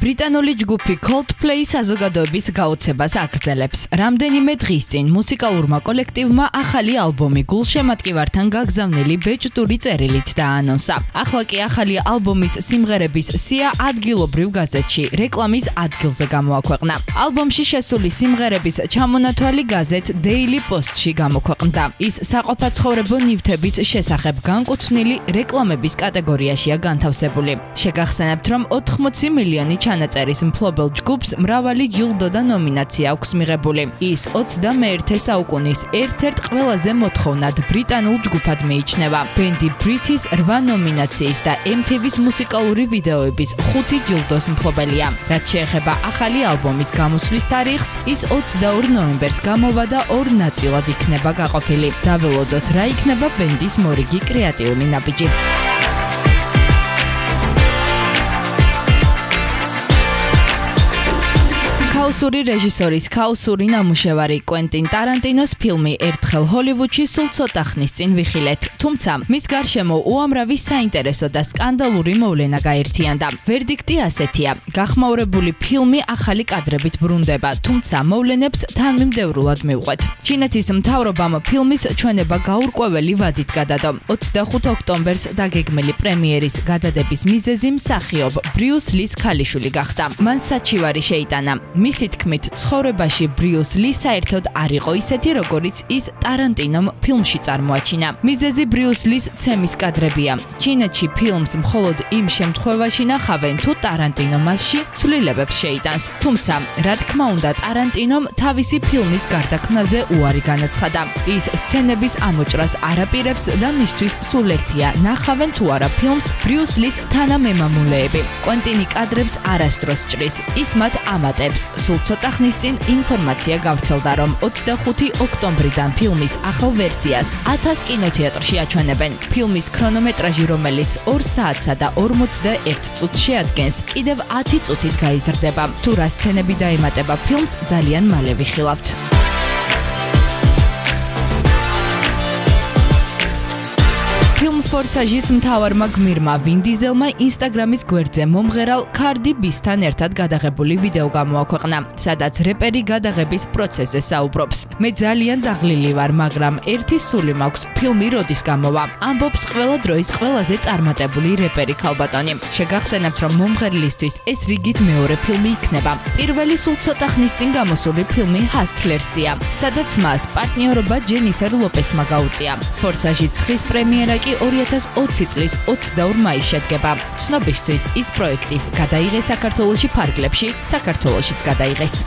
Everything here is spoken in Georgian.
ბრიტანული ჯგუფი Coldplay საზოგადოების გაოცებას აგრძელებს. რამდენიმე დღის წინ მუსიკალურმა კოლექტივმა ახალი ალბომი გულშემატკივართან გაგზავნილი ბეჭდური წერილით დაანონსა. ახლა კი ახალი ალბომის სიმღერების სია ადგილობრივ გაზეთში რეკლამის ადგილზე გამოაქვეყნა. ალბომში შესული სიმღერების ჩამონათვალი გაზეთ Daily Post-ში გამოქვეყნდა. ის საყოფაცხოვრებო ნივთების შესახებ განკუთვნილი რეკლამების კატეგორიაშია განთავსებული. შეგახსენებთ, რომ 80 მილიონი ჩანაწერის მფლობელ ჯგუფს მრავალი ჯილდო და ნომინაცია აქვს მიღებული. ის 21-ე საუკუნის ერთ-ერთ ყველაზე მოთხოვნად ბრიტანულ ჯგუფად მიიჩნევა. ბენდი ბრიტის 8 ნომინაციის და MTV-ს მუსიკალური ვიდეოების 5 ჯილდოს მფლობელია. რაც შეეხება ახალი ალბომის გამოსვლის თარიღს, ის 22 ნოემბერს გამოვა და ორ ნაწილად იქნება გაყოფილი. დაველოდოთ რა იქნება ბენდის მორიგი კრეატიული ნაბიჯი. ქაოსური რეჟისორის ქაოსური ნამუშევარი კვენტინ ტარანტინოს ფილმი ერთხელ ჰოლივუდში სულ ცოტა ხნის წინ ვიხილეთ. თუმცა მის გარშემო უამრავი საინტერესო და სკანდალური მოვლენა გაერთიანდა. ვერდიქტი ასეთია: გახმაურებული ფილმი ახალი კადრებით ბრუნდება, თუმცა მოვლენებს თანმიმდევრულად მივყვეთ. ჩინეთის მთავრობამ ფილმის ჩვენება გაურკვეველი ვადით გადადო. 25 ოქტომბერს დაგეგმილი პრემიერის გადადების მიზეზი მსახიობ ბრიუს ლის ქალიშვილი გახდა. მან საჩივარი შეიტანა. მის მისი თქმით, ცხოვრებაში ბრიუს ალი საერთოდ არ იყო ისეთი, როგორიც ის ტარანტინომ ფილმში წარმოაჩინა. მიზეზი ბრიუს ალის ცემის კადრებია. ჩინეთში ფილმს მხოლოდ იმ შემთხვევაში ნახავენ, თუ ტარანტინო მასში ცვლილებებს შეიტანს. თუმცა, რა თქმა უნდა, ტარანტინომ თავისი ფილმის გარდაქმნაზე უარი განაცხადა. ის სცენების ამოჭრას არაპირებს და მისთვის სულ ერთია, ნახავენ თუ არა ფილმს ბრიუს ალის თანამემამულეები. კვენტინი კადრებს არასდროს ჭრის. ის მათ ამატებს. სულ ცოტა ხნის წინ ინფორმაცია გავრცელდა, რომ 25 ოქტომბრიდან ფილმის ახალ ვერსიას 1000 კინოთეატრში აჩვენებენ. ფილმის ქრონომეტრაჟი, რომელიც 2 საათსა და 41 წუთს შეადგენს, კიდევ 10 წუთით გაიზრდება. თუ რა სცენები დაემატება ფილმს, ძალიან მალე ვიხილავთ. ფილმ ფორსაჟის მთავარმა გმირმა ვინ დიზელმა ინსტაგრამის გვერდზე მომღერალ კარდი ბისთან ერთად გადაღებული ვიდეო გამოაქვეყნა, სადაც რეპერი გადაღების პროცესზე საუბრობს. მე ძალიან დაღლილი ვარ, მაგრამ ერთი სული მაქვს ფილმი როდის გამოვა. ამბობს ყველა დროის ყველაზე წარმატებული რეპერი ქალბატონი. შეგახსენებთ, რომ მომღერლისთვის ეს რიგით მეორე ფილმი იქნება. პირველი სულ ცოტა ხნის წინ გამოსული ფილმი ჰასტლერსია, სადაც მას პარტნიორობა ჯენიფერ ლოპესმა გაუწია. ფორსაჟი ცხის პრემიერა კი 2020 წლის 22 მაისს შედგება. ცნობისთვის ის პროექტის გადაიღეს საქართველოსი ფარგლებში, საქართველოსიც გადაიღეს.